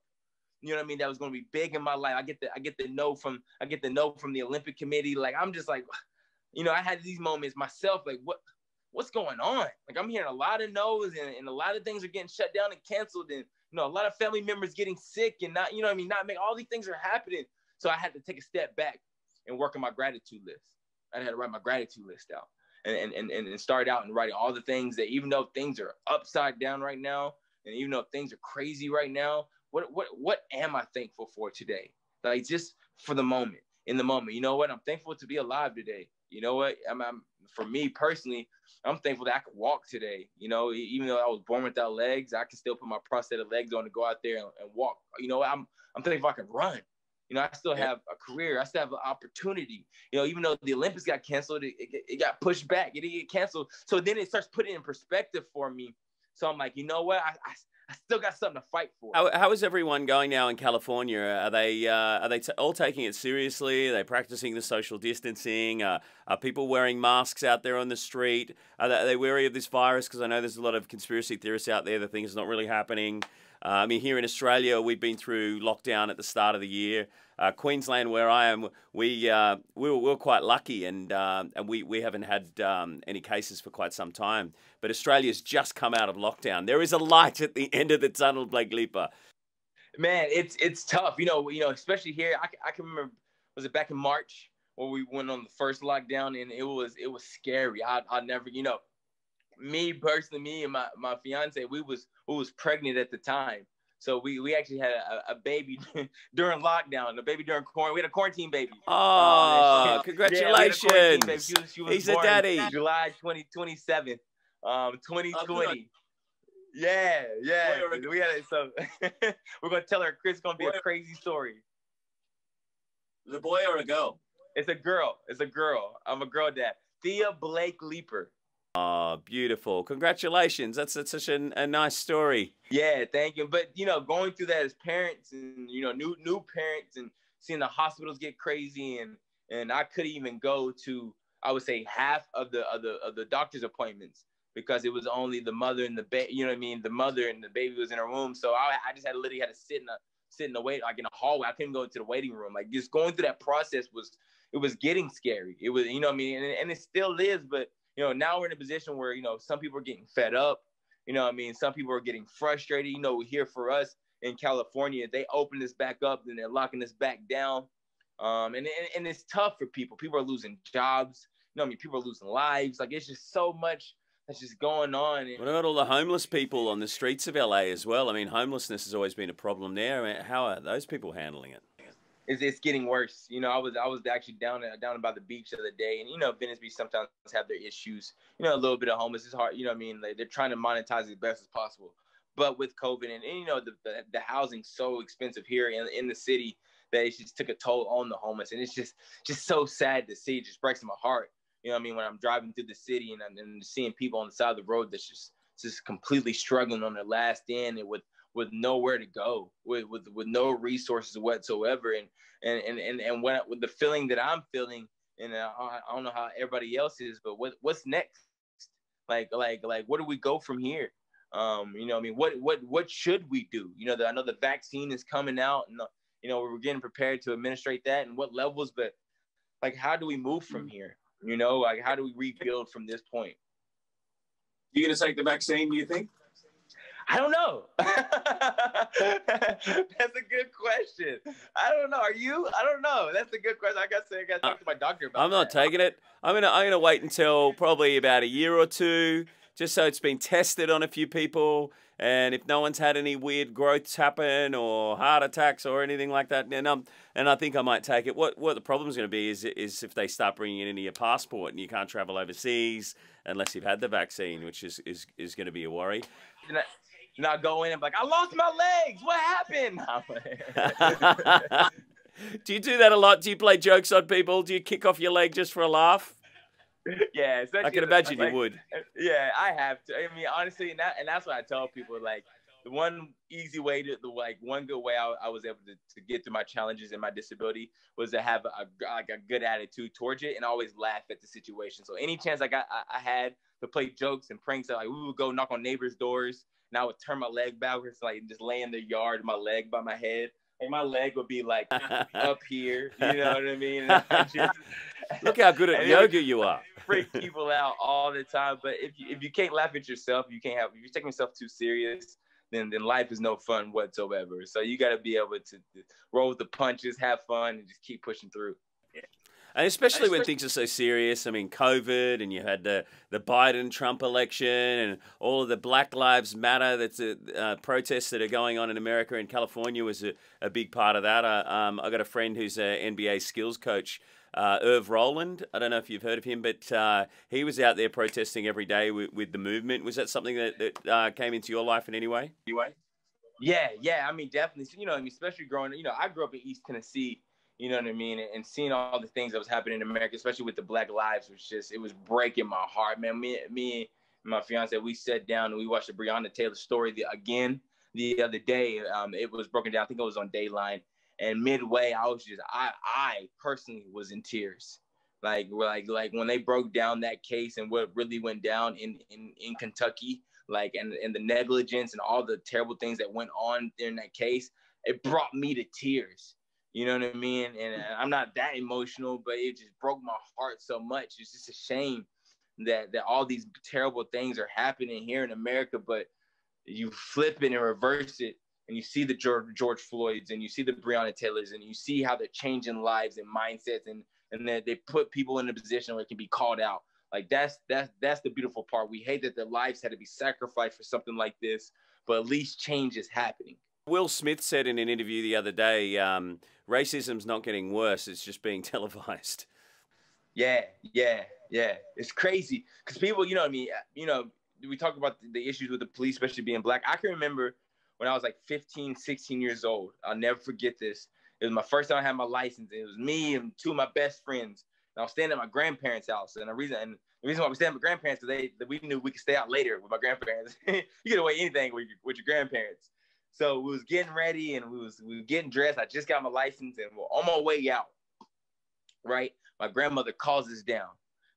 You know what I mean? That was going to be big in my life. I get the I get the no from I get the no from the Olympic committee. Like I'm just like, you know, I had these moments myself. Like what what's going on? Like I'm hearing a lot of no's and, and a lot of things are getting shut down and canceled, and you know, a lot of family members getting sick and not, you know, what I mean, not make all these things are happening. So I had to take a step back and working my gratitude list. I had to write my gratitude list out and, and, and, and start out and writing all the things that even though things are upside down right now, and even though things are crazy right now, what what what am I thankful for today? Like just for the moment, in the moment. You know what? I'm thankful to be alive today. You know what? I'm, I'm for me personally, I'm thankful that I could walk today. You know, even though I was born without legs, I can still put my prosthetic legs on to go out there and, and walk. You know, I'm I'm thankful I can run. You know, I still have a career. I still have an opportunity. You know, even though the Olympics got canceled, it, it, it got pushed back. It didn't get canceled. So then it starts putting in perspective for me. So I'm like, you know what? I, I, I still got something to fight for. How, how is everyone going now in California? Are they uh, are they all taking it seriously? Are they practicing the social distancing? Uh, are people wearing masks out there on the street? Are they, are they wary of this virus? Because I know there's a lot of conspiracy theorists out there that think it's not really happening. Uh, I mean, here in Australia, we've been through lockdown at the start of the year. Uh, Queensland, where I am, we uh, we, were, we, were, quite lucky, and uh, and we, we haven't had um, any cases for quite some time. But Australia's just come out of lockdown. There is a light at the end of the tunnel, Blake. Man, it's it's tough, you know. You know, especially here. I, I can remember was it back in March where we went on the first lockdown, and it was it was scary. I I never, you know, me personally, me and my my fiance, we was we was pregnant at the time. So we, we actually had a, a baby during lockdown, a baby during quarantine. We had a quarantine baby. Oh, um, congratulations! Yeah, she was, she was He's a daddy. July 20, 27th, um, 2020. Oh, yeah, yeah. We had it. So we're gonna tell her Chris gonna be boy, a crazy story. The boy or a girl? It's a girl. It's a girl. I'm a girl dad. Thea Blake Leeper. Oh, beautiful. Congratulations. That's, that's such a, a nice story. Yeah, thank you. But, you know, going through that as parents and, you know, new new parents and seeing the hospitals get crazy and and I couldn't even go to I would say half of the of the of the doctor's appointments because it was only the mother and the baby, you know what I mean? The mother and the baby was in her room. So I, I just had literally had to sit in a sit in the wait like in a hallway. I couldn't go into the waiting room. Like just going through that process was it was getting scary. It was, you know what I mean? And, and it still is, but you know, now we're in a position where, you know, some people are getting fed up. You know I mean? Some people are getting frustrated. You know, here for us in California, they open this back up, then they're locking this back down. Um, and, and, and it's tough for people. People are losing jobs. You know I mean? People are losing lives. Like it's just so much that's just going on. What about all the homeless people on the streets of LA as well? I mean, homelessness has always been a problem there. How are those people handling it? It's, it's getting worse. You know, I was I was actually down uh, down by the beach the other day, and you know, Venice Beach sometimes have their issues. You know, a little bit of homeless is hard. You know, I mean, like, they're trying to monetize as best as possible. But with COVID and, and you know the, the the housing's so expensive here in in the city that it just took a toll on the homeless, and it's just just so sad to see. It just breaks my heart. You know, I mean, when I'm driving through the city and, and seeing people on the side of the road that's just just completely struggling on their last end and with with nowhere to go, with with, with no resources whatsoever, and and and and, and when with the feeling that I'm feeling, and I, I don't know how everybody else is, but what what's next? Like like like where do we go from here? Um, you know, I mean, what what what should we do? You know, the, I know the vaccine is coming out, and you know we're getting prepared to administrate that, and what levels, but like how do we move from mm. here? You know, like how do we rebuild from this point? You gonna take the vaccine? Do you think? I don't know. That's a good question. I don't know. Are you? I don't know. That's a good question. I got to say, I got to talk to my doctor about. I'm not that. taking it. I'm gonna. I'm gonna wait until probably about a year or two, just so it's been tested on a few people, and if no one's had any weird growths happen or heart attacks or anything like that, and um, and I think I might take it. What what the problem's going to be is is if they start bringing it into your passport and you can't travel overseas unless you've had the vaccine, which is is is going to be a worry not go in and be like, I lost my legs. What happened? do you do that a lot? Do you play jokes on people? Do you kick off your leg just for a laugh? Yeah, I can imagine like, you would. Yeah, I have to. I mean, honestly, and, that, and that's what I tell people. Like, the one easy way to the like one good way I, I was able to, to get through my challenges and my disability was to have a, like a good attitude towards it and always laugh at the situation. So any chance I got, I, I had to play jokes and pranks. Like we would go knock on neighbors' doors and I would turn my leg backwards, like just lay in the yard, my leg by my head. And my leg would be like up here, you know what I mean? Just, Look how good at yoga you are. freak people out all the time. But if you if you can't laugh at yourself, you can't have. If you're taking yourself too serious, then then life is no fun whatsoever. So you got to be able to, to roll with the punches, have fun, and just keep pushing through. And especially when things are so serious. I mean, COVID, and you had the, the Biden Trump election, and all of the Black Lives Matter that's a, uh, protests that are going on in America and California was a, a big part of that. Uh, um, I got a friend who's an NBA skills coach, uh, Irv Roland. I don't know if you've heard of him, but uh, he was out there protesting every day with, with the movement. Was that something that, that uh, came into your life in any way? Anyway? Yeah, yeah. I mean, definitely. You know, I mean, especially growing. You know, I grew up in East Tennessee you know what I mean? And seeing all the things that was happening in America, especially with the Black Lives, was just it was breaking my heart, man. Me, me and my fiance, we sat down and we watched the Breonna Taylor story the, again the other day. Um, it was broken down. I think it was on Dateline. And midway, I was just I I personally was in tears. Like like like when they broke down that case and what really went down in in in Kentucky, like and and the negligence and all the terrible things that went on in that case, it brought me to tears. You know what I mean? And uh, I'm not that emotional, but it just broke my heart so much. It's just a shame that that all these terrible things are happening here in America, but you flip it and reverse it, and you see the George, George Floyds and you see the Breonna Taylors, and you see how they're changing lives and mindsets, and and that they put people in a position where it can be called out. Like that's that's that's the beautiful part. We hate that their lives had to be sacrificed for something like this, but at least change is happening. Will Smith said in an interview the other day, um, racism's not getting worse; it's just being televised. Yeah, yeah, yeah. It's crazy because people, you know, what I mean, you know, we talk about the, issues with the police, especially being black. I can remember when I was like 15, 16 years old. I'll never forget this. It was my first time I had my license. It was me and two of my best friends. And I was staying at my grandparents' house. And the reason and the reason why we stayed at my grandparents because they we knew we could stay out later with my grandparents. you get away anything with your, with your grandparents. So we was getting ready and we was we were getting dressed. I just got my license and we're on my way out. Right, my grandmother calls us down,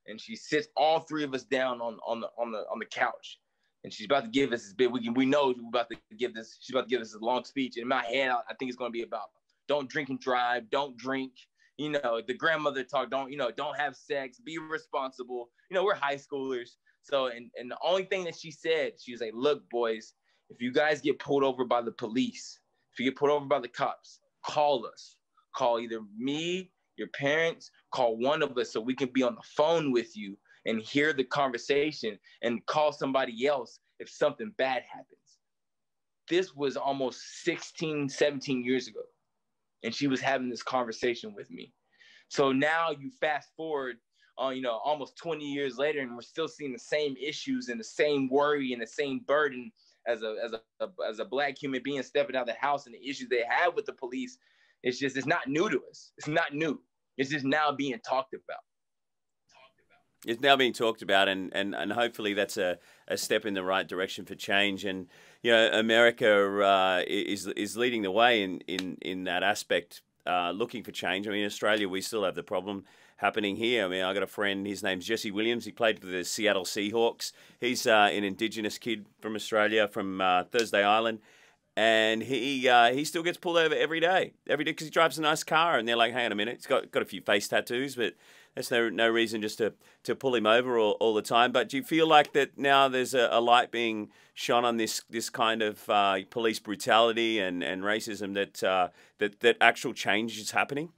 and she sits all three of us down on on the on the on the couch, and she's about to give us this bit. We can we know we're about to give this. She's about to give us a long speech. In my head, I, I think it's going to be about don't drink and drive, don't drink. You know, the grandmother talk, don't you know, don't have sex, be responsible. You know, we're high schoolers. So, and and the only thing that she said, she was like, "Look, boys, if you guys get pulled over by the police, if you get pulled over by the cops, call us. Call either me, your parents, call one of us so we can be on the phone with you and hear the conversation and call somebody else if something bad happens. This was almost 16, 17 years ago. And she was having this conversation with me. So now you fast forward, uh, you know, almost 20 years later, and we're still seeing the same issues and the same worry and the same burden as a as a, as a black human being stepping out of the house and the issues they have with the police. It's just it's not new to us. It's not new. It's just now being talked about. It's now being talked about, and, and, and hopefully that's a, a step in the right direction for change. And you know, America uh, is is leading the way in in in that aspect, uh, looking for change. I mean, Australia, we still have the problem happening here. I mean, I got a friend. His name's Jesse Williams. He played for the Seattle Seahawks. He's uh, an Indigenous kid from Australia, from uh, Thursday Island and he uh, he still gets pulled over every day, every day because he drives a nice car, and they're like, "Hang on a minute, he's got got a few face tattoos, but there's no no reason just to to pull him over all, all the time." But do you feel like that now there's a, a light being shone on this this kind of uh, police brutality and, and racism that uh, that that actual change is happening?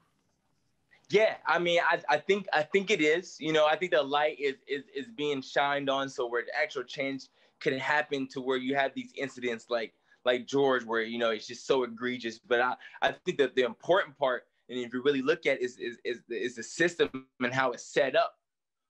Yeah, I mean, I, I think I think it is. You know, I think the light is is is being shined on, so where the actual change can happen to where you have these incidents like like George, where you know it's just so egregious. But I, I think that the important part, and if you really look at, it, is is is is the system and how it's set up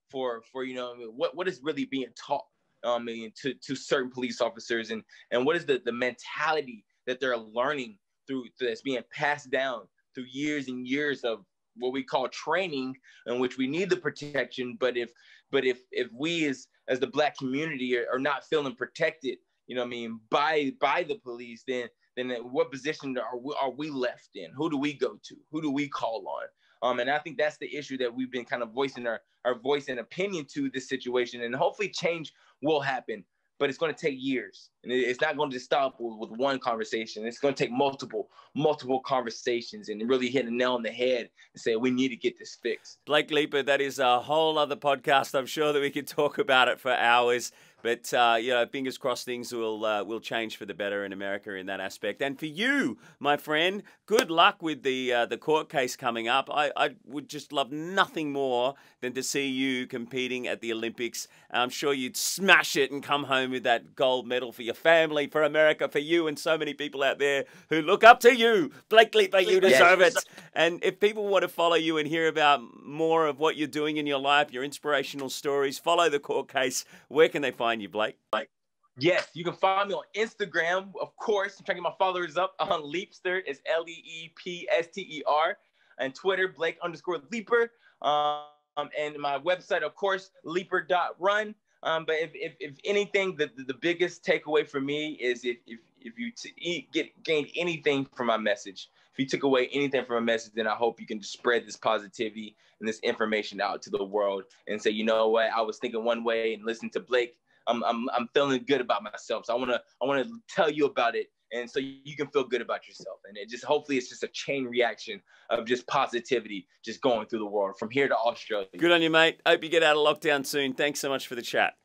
for for you know what what is really being taught um to to certain police officers and and what is the the mentality that they're learning through that's being passed down through years and years of what we call training in which we need the protection but if but if if we as as the black community are, are not feeling protected you know what I mean, by by the police, then then what position are we, are we left in? Who do we go to? Who do we call on? Um, and I think that's the issue that we've been kind of voicing our, our voice and opinion to this situation. And hopefully change will happen, but it's going to take years. And it's not going to stop with, one conversation. It's going to take multiple, multiple conversations and really hit a nail on the head and say, we need to get this fixed. Blake Leeper, that is a whole other podcast. I'm sure that we could talk about it for hours. But uh, you know, fingers crossed, things will uh, will change for the better in America in that aspect. And for you, my friend, good luck with the uh, the court case coming up. I, I would just love nothing more than to see you competing at the Olympics. I'm sure you'd smash it and come home with that gold medal for your family, for America, for you, and so many people out there who look up to you. Blake Leeper, you deserve yes. it. And if people want to follow you and hear about more of what you're doing in your life, your inspirational stories, follow the court case. Where can they find find you, Blake? Blake. Yes, you can find me on Instagram, of course. I'm trying to get my followers up on Leepster. It's L E E P S T E R. And Twitter, Blake underscore Leeper. Um, and my website, of course, leeper.run. Um, but if, if, if anything, the, the, biggest takeaway for me is if, if, if you t- get gained anything from my message, if you took away anything from a message, then I hope you can spread this positivity and this information out to the world and say, you know what, I was thinking one way and listening to Blake I'm I'm I'm feeling good about myself. So I wanna I wanna tell you about it and so you can feel good about yourself and it just hopefully it's just a chain reaction of just positivity just going through the world from here to australia good on you mate hope you get out of lockdown soon thanks so much for the chat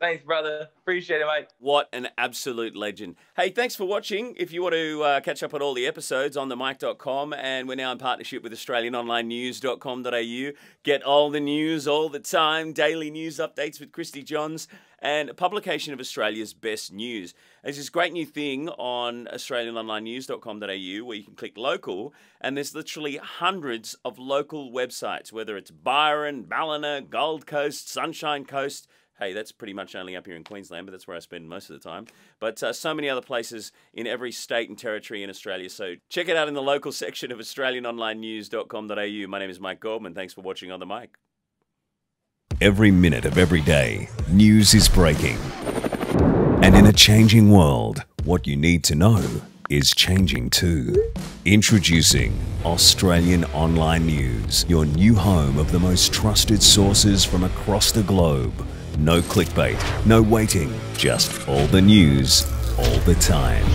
Thanks, brother. Appreciate it, mate. What an absolute legend. Hey, thanks for watching. If you want to uh, catch up on all the episodes on themic.com, and we're now in partnership with AustralianOnlineNews.com.au. Get all the news all the time, daily news updates with Christy Johns, and publication of Australia's best news. There's this great new thing on AustralianOnlineNews.com.au where you can click local, and there's literally hundreds of local websites, whether it's Byron, Ballina, Gold Coast, Sunshine Coast hey, that's pretty much only up here in Queensland, but that's where I spend most of the time. But uh, so many other places in every state and territory in Australia. So check it out in the local section of AustralianOnlineNews.com.au. My name is Mike Goldman. Thanks for watching on the mic. Every minute of every day, news is breaking. And in a changing world, what you need to know is changing too. Introducing Australian Online News, your new home of the most trusted sources from across the globe no clickbait, no waiting, just all the news, all the time.